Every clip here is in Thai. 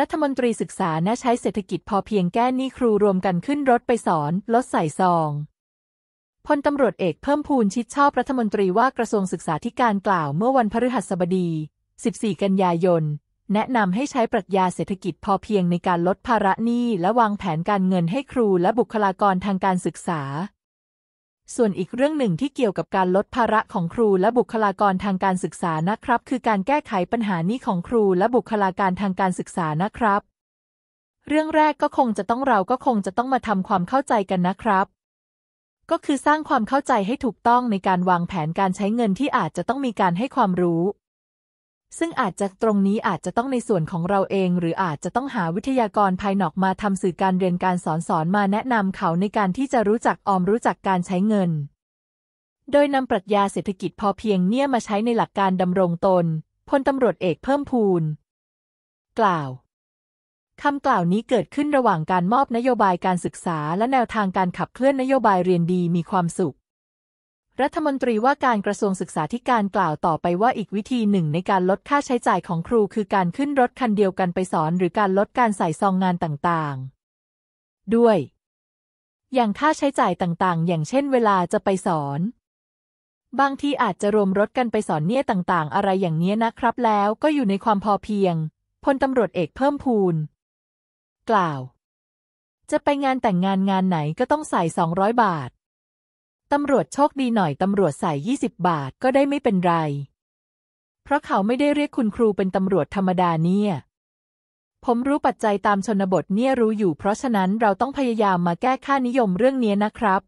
รัฐมนตรีศึกษาแนะใช้เศรษฐกิจพอเพียงแก้หนี้ครูรวมกันขึ้นรถไปสอน ลดใส่ซองพลตำรวจเอกเพิ่มพูนชิดชอบรัฐมนตรีว่ากระทรวงศึกษาธิการกล่าวเมื่อวันพฤหัสบดี 14 กันยายน แนะนำให้ใช้ปรัชญาเศรษฐกิจพอเพียงในการลดภาระหนี้และวางแผนการเงินให้ครูและบุคลากรทางการศึกษา ส่วนอีกเรื่องหนึ่งที่เกี่ยวกับการลดภาระของครูและบุคลากรทางการศึกษานะครับ คือการแก้ไขปัญหานี้ของครูและบุคลากรทางการศึกษานะครับ เรื่องแรกก็คงจะต้องเราก็คงจะต้องมาทำความเข้าใจกันนะครับก็คือสร้างความเข้าใจให้ถูกต้องในการวางแผนการใช้เงินที่อาจจะต้องมีการให้ความรู้ ซึ่งอาจจะตรงนี้อาจจะต้องในส่วนของเราเอง หรืออาจจะต้องหาวิทยากรภายนอกมาทำสื่อการเรียนการสอนสอนมาแนะนำเขาในการที่จะรู้จักออมรู้จักการใช้เงิน โดยนำปรัชญาเศรษฐกิจพอเพียงเนี่ยมาใช้ในหลักการดำรงตนพลตำรวจเอกเพิ่มพูนกล่าวคำกล่าวนี้เกิดขึ้นระหว่างการมอบนโยบายการศึกษาและแนวทางการขับเคลื่อนนโยบายเรียนดีมีความสุข รัฐมนตรีว่าการกระทรวงศึกษาธิการกล่าวต่อไปว่าอีกวิธีหนึ่งในการลดค่าใช้จ่ายของครูคือการขึ้นรถคันเดียวกันไปสอน หรือการลดการใส่ซองงานต่างๆ ด้วย อย่างค่าใช้จ่ายต่างๆ อย่างเช่นเวลาจะไปสอน บางทีอาจจะรวมรถกันไปสอนเนี่ยต่างๆ อะไรอย่างเนี้ยนะครับ แล้วก็อยู่ในความพอเพียงพลตำรวจเอกเพิ่มพูนกล่าว จะไปงานแต่งงานงานไหนก็ต้องใส่ 200 บาท ตำรวจโชคดีหน่อยตำรวจใส่ 20 บาทก็ได้ไม่เป็นไร เพราะเขาไม่ได้เรียกคุณครูเป็นตำรวจธรรมดาเนี่ย ผมรู้ปัจจัยตามชนบทเนี่ยรู้อยู่ เพราะฉะนั้นเราต้องพยายามมาแก้ค่านิยมเรื่องนี้นะครับ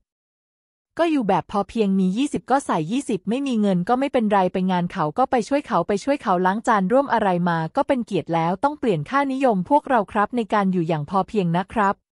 ก็อยู่แบบพอเพียงมี 20 ก็ใส่ 20 ไม่มีเงินก็ไม่เป็นไรไปงานเขาก็ไปช่วยเขาไปช่วยเขาล้างจานร่วมอะไรมา ก็เป็นเกียรติแล้วต้องเปลี่ยนค่านิยมพวกเราครับ ในการอยู่อย่างพอเพียงนะครับ